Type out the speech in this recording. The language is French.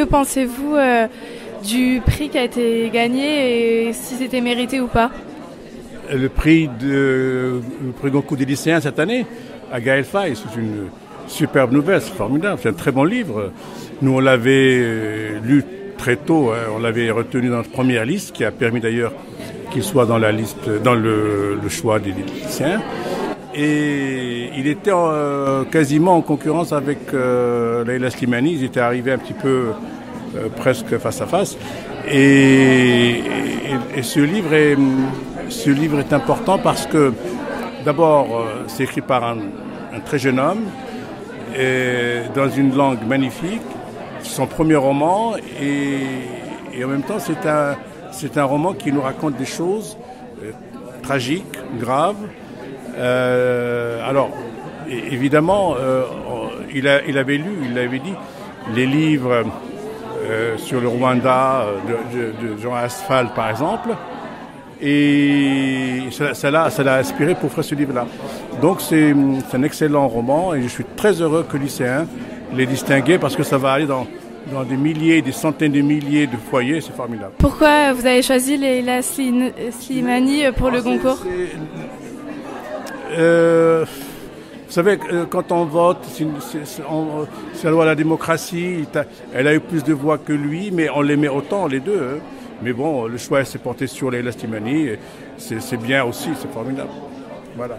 que pensez-vous du prix qui a été gagné et si c'était mérité ou pas? Le prix de le prix Goncourt des lycéens cette année à Gaël Faye, c'est une superbe nouvelle, c'est formidable, c'est un très bon livre. Nous on l'avait lu très tôt, hein, on l'avait retenu dans notre première liste, qui a permis d'ailleurs qu'il soit dans la liste, dans le, choix des lycéens. Et il était euh, quasiment en concurrence avec euh, Leila Slimani. Ils étaient arrivés un petit peu euh, presque face à face. Et, ce, livre est, important parce que d'abord, euh, c'est écrit par un, très jeune homme dans une langue magnifique. Son premier roman et, en même temps, c'est un, roman qui nous raconte des choses tragiques, graves. Alors, évidemment, il, a, il avait lu, il avait dit, les livres euh, sur le Rwanda euh, de, Jean Asphalt, par exemple. Et ça l'a inspiré pour faire ce livre-là. Donc c'est un excellent roman et je suis très heureux que lycéens les distinguer parce que ça va aller dans, dans des milliers, des centaines de milliers de foyers, c'est formidable. Pourquoi vous avez choisi Leila Slimani pour le concours? Euh, vous savez, euh, quand on vote, c'est la loi de la démocratie. Elle a eu plus de voix que lui, mais on les met autant, les deux. Hein. Mais bon, le choix s'est porté sur les Lastimani. C'est bien aussi, c'est formidable. Voilà.